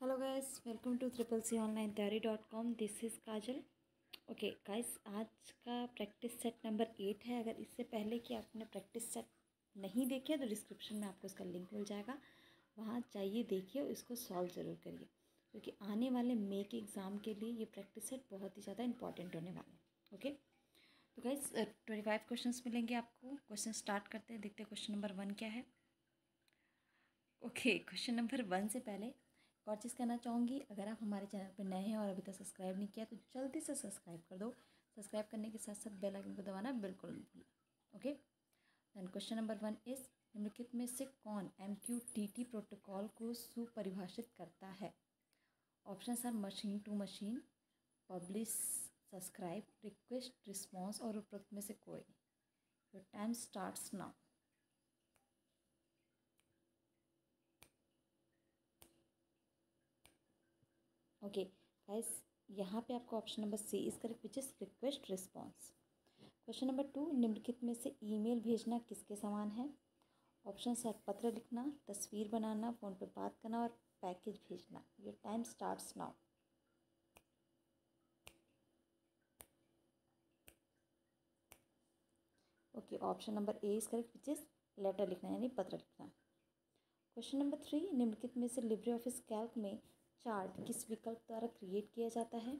Hello guys welcome to triple C online तैयारी dot com this is Kajal okay guys आज का practice set number eight है। अगर इससे पहले कि आपने प्रैक्टिस सेट नहीं देखे तो डिस्क्रिप्शन में आपको इसका लिंक मिल जाएगा। वहाँ जाइए, देखिए और इसको सॉल्व ज़रूर करिए। क्योंकि आने वाले मे के एग्ज़ाम के लिए ये प्रैक्टिस सेट बहुत ही ज़्यादा इंपॉर्टेंट होने वाले हैं। ओके तो गाइस ट्वेंटी फाइव क्वेश्चन मिलेंगे आपको। क्वेश्चन स्टार्ट करते हैं, देखते हैं क्वेश्चन नंबर वन क्या है। ओके क्वेश्चन नंबर वन से पहले और चीज़ कहना चाहूँगी। अगर आप हमारे चैनल पर नए हैं और अभी तक सब्सक्राइब नहीं किया तो जल्दी से सब्सक्राइब कर दो। सब्सक्राइब करने के साथ साथ बेल आइकन को दबाना बिल्कुल okay then question number one is निम्नलिखित में से कौन M Q T T protocol को सुपरिभाषित करता है? Option are machine to machine publish subscribe request response और उपरोक्त में से कोई your time starts now okay guys यहाँ पे आपको option number C is correct which is request response question number two निम्नलिखित में से ईमेल भेजना किसके समान है? ऑप्शन है पत्र लिखना, तस्वीर बनाना फ़ोन पर बात करना और पैकेज भेजना. Your time starts now okay option number A is correct which is letter लिखना, यानी पत्र लिखना. क्वेश्चन नंबर थ्री निम्नलिखित में से लिब्रे ऑफ़िस कैल्क में चार्ट किस विकल्प द्वारा क्रिएट किया जाता है?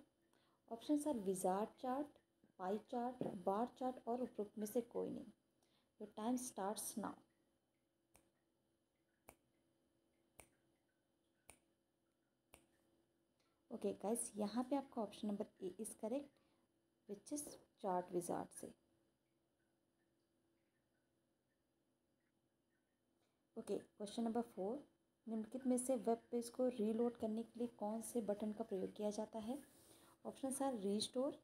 Option are wizard chart pie chart bar chart और उपरोक्त में से कोई नहीं। Your time starts now okay guys यहाँ पे आपका option number A is correct which is chart wizard से। ओके क्वेश्चन नंबर फोर निम्नलिखित में से वेब पेज को रीलोड करने के लिए कौन से बटन का प्रयोग किया जाता है? Option are restore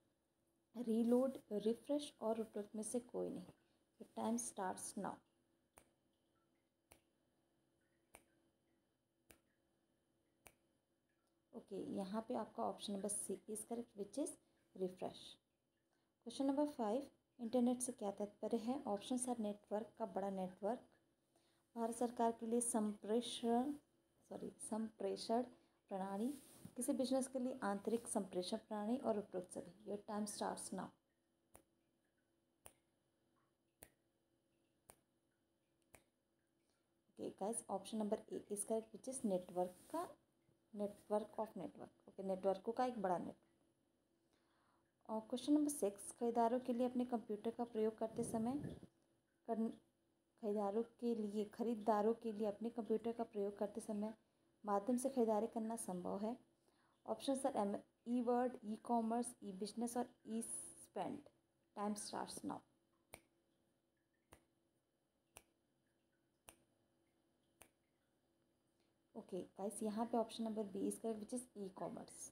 reload refresh और उपरोक्त में से कोई नहीं। टाइम स्टार्ट्स नाउ ओके यहाँ पे आपका option number C is correct which is refresh question number five internet से क्या तात्पर्य है? ऑप्शन आर नेटवर्क का बड़ा नेटवर्क भारत सरकार के लिए संप्रेषण सॉरी संप्रेषण प्रणाली। किसी बिज़नेस के लिए आंतरिक संप्रेषण प्रणाली और उपरोक्त सभी। Your time starts now guys option number A is correct which is network का नेटवर्क ऑफ़ नेटवर्क ओके नेटवर्कों का एक बड़ा नेटवर्क और क्वेश्चन नंबर सिक्स खरीदारों के लिए अपने कंप्यूटर का प्रयोग करते समय खरीदारों के लिए, खरीदारों के लिए अपने कंप्यूटर का प्रयोग करते समय माध्यम से खरीदारी करना संभव है। Option are M E word E commerce E business और E spend time starts now. Okay, guys, यहाँ पे option number B correct which is E commerce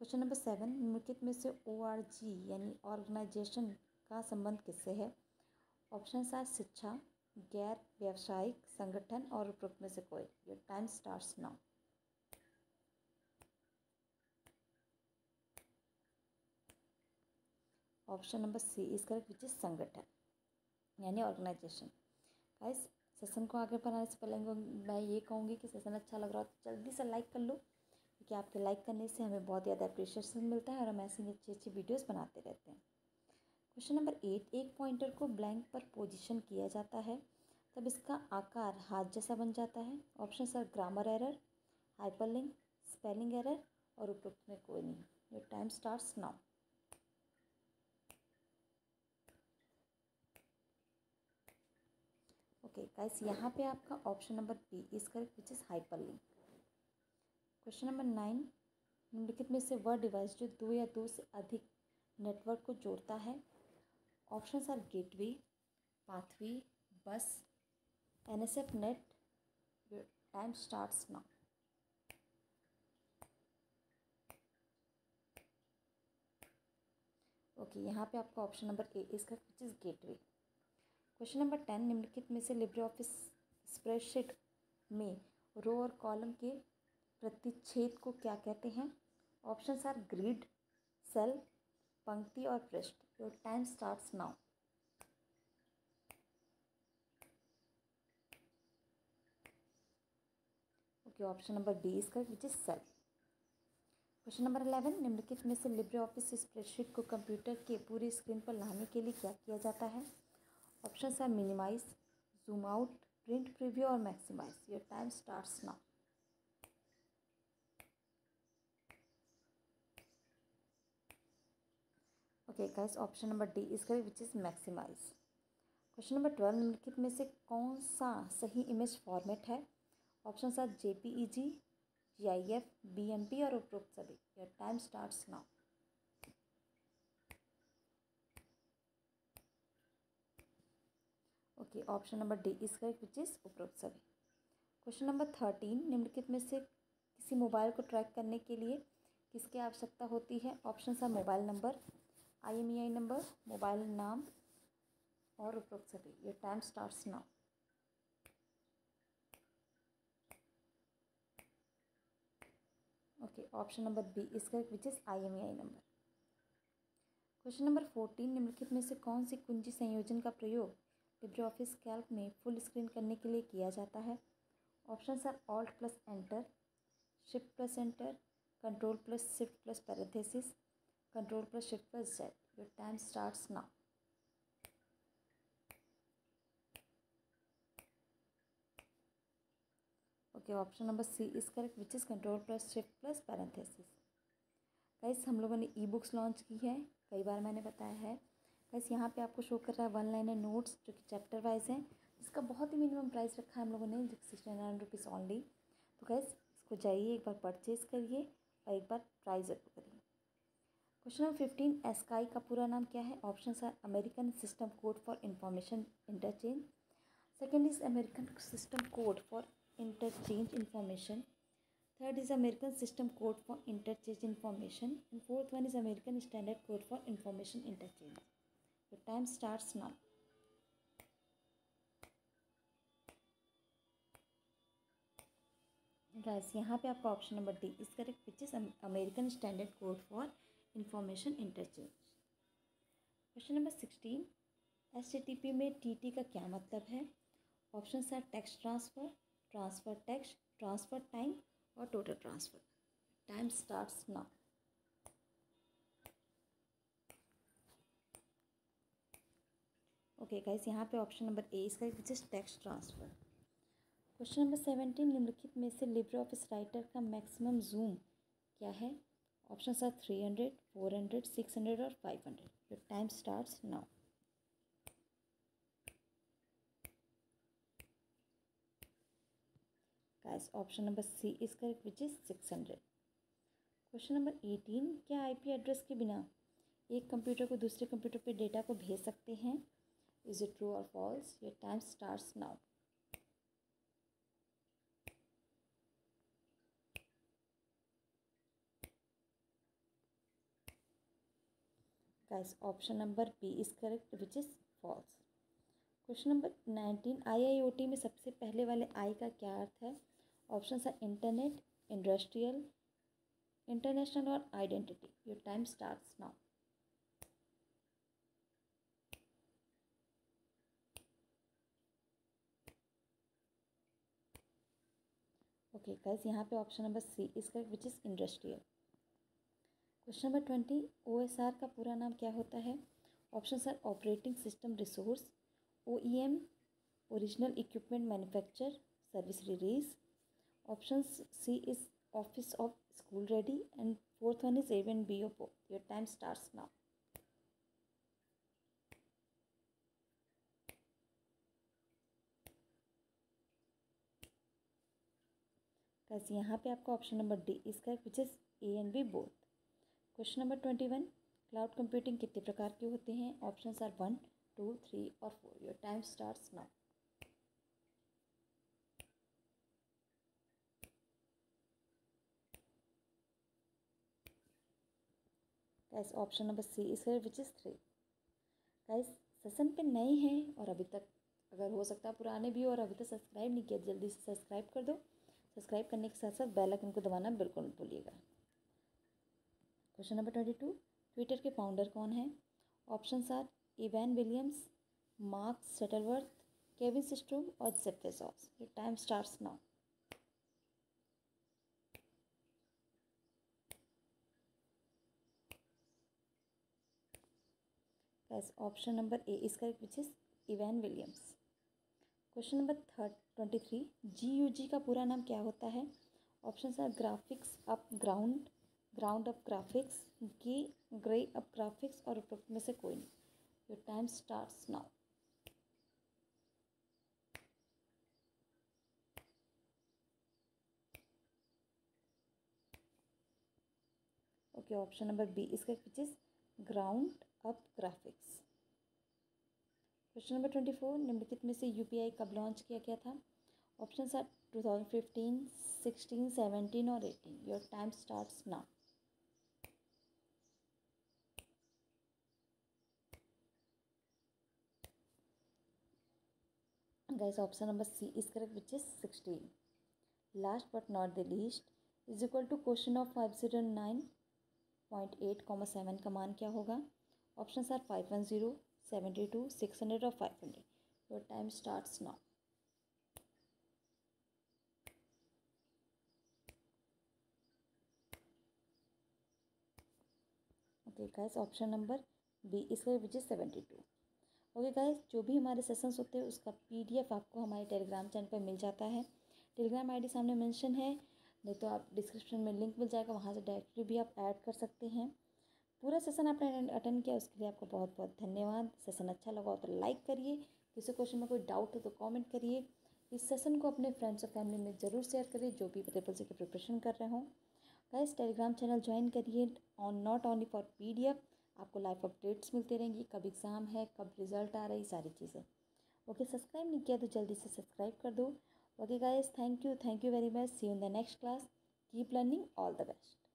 question number seven, निम्नलिखित में से ओ आर जी, यानी ऑर्गेनाइजेशन का संबंध किससे है? ऑप्शन आर शिक्षा, गैर व्यावसायिक संगठन और उपरोक्त में से कोई। Your time starts now option number C is correct which is संगठन, यानी ऑर्गेनाइजेशन गाइस सेशन को आगे बढ़ाने से पहले मैं ये कहूँगी कि सेशन अच्छा लग रहा हो तो जल्दी से लाइक कर लो, क्योंकि आपके लाइक करने से हमें बहुत ज़्यादा अप्रिशिएशन मिलता है और हम ऐसी अच्छी अच्छी वीडियोस बनाते रहते हैं। क्वेश्चन नंबर एट एक पॉइंटर को ब्लैंक पर पोजीशन किया जाता है, तब इसका आकार हाथ जैसा बन जाता है। Option are grammar error hyperlink spelling error और उपरोक्त में कोई नहीं। Your time starts now okay guys यहाँ पे आपका option number B is correct which is hyperlink question number nine निम्नलिखित में से वह डिवाइस जो दो या दो से अधिक नेटवर्क को जोड़ता है are gateway, pathway, bus N S F net time starts now. Okay, यहाँ पे आपका ऑप्शन नंबर ए, इसका which is gateway question number ten निम्नलिखित में से लिब्रे ऑफ़िस स्प्रेडशीट में रो और कॉलम के प्रतिच्छेद को क्या कहते हैं? ऑप्शन आर ग्रिड सेल पंक्ति और पृष्ठ। Your time starts now okay option number is correct which is cell question number eleven निम्नलिखित में से लिब्रे ऑफ़िस स्प्रेडशीट को कंप्यूटर के पूरी स्क्रीन पर लाने के लिए क्या किया जाता है? ऑप्शन है minimise zoom out print preview और maximise your time starts now okay guys option number D is correct which is maximise question number twelve निम्नलिखित में से कौन सा सही इमेज फॉर्मेट है? Option are J P E G G I F B M P और उपरोक्त सभी। Your time starts now okay option number D is correct which is उपरोक्त सभी। क्वेश्चन नंबर थर्टीन निम्नलिखित में से किसी मोबाइल को ट्रैक करने के लिए किसकी आवश्यकता होती है? Option are mobile number I number mobile नाम और उपरोक्त सभी ये time starts now okay option number B is which is I number question number fourteen निम्नलिखित में से कौन सी कुंजी संयोजन का प्रयोग लिब्रे ऑफ़िस कैल्क में फुल स्क्रीन करने के लिए किया जाता है? Option are alt plus enter shift plus enter control plus shift plus parenthesis control plus shift plus z. Your time starts now. Okay option number C is correct which is control plus shift plus parenthesis guys हम लोगों ने e books launch की है। कई बार मैंने बताया है। Guys यहाँ पे आपको शो कर रहा है वन लाइनर नोट्स जो कि चैप्टर वाइज हैं। इसका बहुत ही मिनिमम प्राइस रखा है हम लोगों ने सिक्सटी नाइन रुपीज़ ऑनली तो गाइस इसको जाइए, एक बार परचेज़ करिए और एक बार प्राइस ज़रूर करिए। क्वेश्चन नंबर फिफ्टीन, एस्काई का पूरा नाम क्या है? Option are American system code for information interchange. Second is American system code for interchange information third is American system code for interchange information and fourth one is American standard code for information interchange time starts now guys यहाँ पे आपका option number D is correct which is American standard code for information interchange question number sixteen S में T का क्या मतलब है? Option are tax transfer transfer tax transfer time और total transfer time starts now okay guys यहाँ पे option number A इसका which is text transfer question number seventeen निम्नलिखित में से लिब्रे ऑफ़िस राइटर का मैक्सिमम जूम क्या है? Options are 300, 400, 600 or 500. Your time starts now. Guys, option number C is correct which is 600. Question number eighteen क्या IP address के बिना एक कंप्यूटर को दूसरे कंप्यूटर पे डेटा को भेज सकते हैं इज़ इट ट्रू और false your time starts now guys, option number b is correct, which is false. Question number nineteen IIOT में सबसे पहले वाले आई का क्या अर्थ है? ऑप्शन है इंटरनेट इंडस्ट्रियल इंटरनेशनल और identity your time starts now okay guys यहाँ पे option number C is correct which is industrial question number twenty O S R का पूरा नाम क्या होता है? Option are, operating system resource O M original equipment manufacture, service release. Option C is office of school ready and fourth one is A and B O your time start now कैसे यहाँ पे आपका option number D इसका which is A and B both question number twenty one, cloud computing कितने प्रकार के होते हैं? Option are one two three और four your time start now guys option number C है which is three guys session पे नए हैं और अभी तक अगर हो सकता है पुराने भी और अभी तक सब्सक्राइब नहीं किया, जल्दी से सब्सक्राइब कर दो। सब्सक्राइब करने के साथ साथ बेल आइकन को दबाना बिल्कुल मत भूलिएगा। Question number twenty two Twitter के फाउंडर कौन है? Option are Evan Williams Mark Shuttleworth Kevin Systrom और Jeff time stars now option number A इसका which is Evan Williams question number third twenty three G U G का पूरा नाम क्या होता है? Option are graphics up ground ground up graphics gay grey up graphics और उपरोक्त में से कोई नहीं your time start now okay option number B इसका which is ground up graphics question number twenty four निम्नलिखित में से यूपीआई कब लॉन्च किया गया था? Option are two thousand fifteen sixteen seventeen और eighteen your time starts now guys option number c, is correct, which is 16 last but not the least, is equal to question of 509.8 comma 7 का मान क्या होगा? Option are five one zero seventy two six hundred और five hundred your time starts now okay guys option number B इसका which is seventy two okay guys जो भी हमारे sessions होते हैं, उसका पीडीएफ आपको हमारे टेलीग्राम चैनल पर मिल जाता है। टेलीग्राम आईडी सामने मेंशन है, नहीं तो आप डिस्क्रिप्शन में लिंक मिल जाएगा, वहाँ से डायरेक्टली भी आप ऐड कर सकते हैं। पूरा सेशन आपने अटेंड किया, उसके लिए आपका बहुत बहुत धन्यवाद। सेशन अच्छा लगा हो तो लाइक करिए। किसी क्वेश्चन में कोई डाउट हो तो कॉमेंट करिए। इस सेशन को अपने फ्रेंड्स और फैमिली में ज़रूर शेयर करिए, जो भी ट्रिपल सी की प्रिपरेशन कर रहे हों। गाइस टेलीग्राम चैनल ज्वाइन करिए on not only for PDF आपको लाइव अपडेट्स मिलती रहेंगी, कब एग्ज़ाम है, कब रिज़ल्ट आ रही सारी चीज़ें। ओके सब्सक्राइब नहीं किया तो जल्दी से सब्सक्राइब कर दो। Okay guys thank you thank you very much see in the next class keep learning all the best